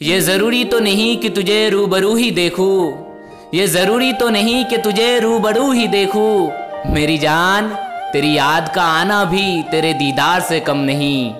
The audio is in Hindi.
ये ज़रूरी तो नहीं कि तुझे रूबरू ही देखूँ। ये ज़रूरी तो नहीं कि तुझे रूबरू ही देखूँ। मेरी जान, तेरी याद का आना भी तेरे दीदार से कम नहीं।